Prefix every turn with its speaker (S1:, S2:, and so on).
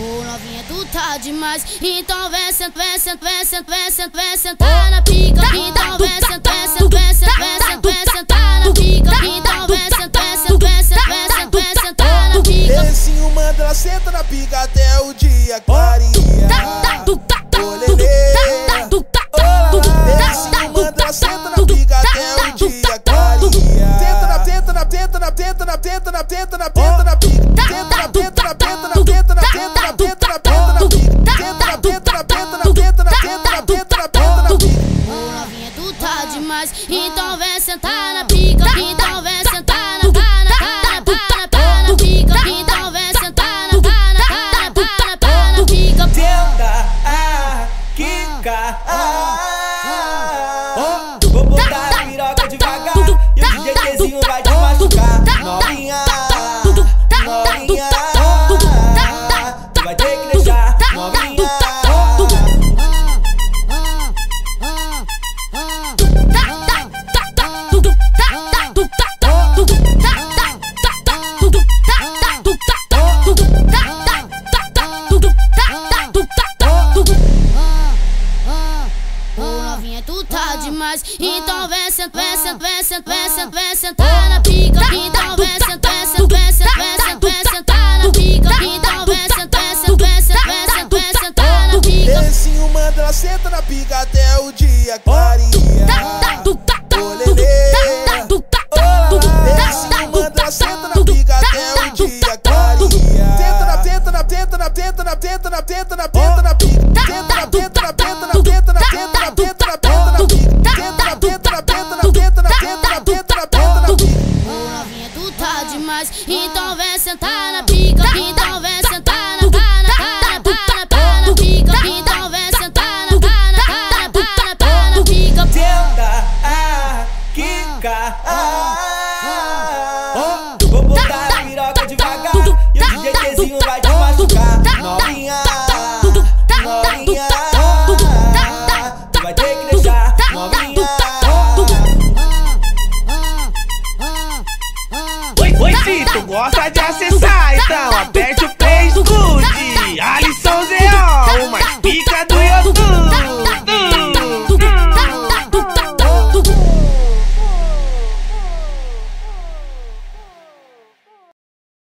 S1: Ô novinha, tu tá demais. Então vem, senta, vem, senta, vem, senta, vem, senta, vem, sentar na pica. Então vem, senta, vem, senta, vem, senta, vem, senta, vem, sentar na pica. Então vem, senta, vem, senta, vem, senta, vem, senta, vem, sentar na pica.
S2: Beijinho manda ela senta na pica até o dia lelê, Beijinho manda ela senta na pica até o dia clareia. Tenta na tenta na tenta na tenta na tenta na tenta na tenta na pica. Tenta na tenta na tenta na
S1: tá demais. Então vem sentar na pica. Então vem sentar na pana, pana, pana, pana, pica. Então vem sentar na pana, pana, pana, pana, pica.
S3: Tenta, ah, quica, ah. Vou botar a piroca devagar e o DJ Tzinho vai te machucar. Novinha,
S1: demais. Então vem, senta, vem, senta, vem, senta, vem, senta, vem, sentar na pica. Então vem, senta, vem, senta, vem, senta, vem, senta, vem, sentar na pica. Então vem, senta, vem, senta, vem, senta, vem, senta, vem, sentar na pica.
S2: Beijinho manda ela senta na pica até o dia lelê, Beijinho manda ela senta na pica até o dia clareia. Tenta na tenta na tenta na tenta na tenta na tenta na tenta na pica. Tenta na tenta na tenta na tenta na
S1: tá demais. Então vem sentar na pica. Então vem sentar na pana, pana, pana, pana, pica. Então vem sentar na pana, pana, pana, pana, pica.
S3: Tenta, ah, quica, ah.
S4: Se tu gosta de acessar, então aperte o play escute. Alisson Zé, mais pica do YouTube.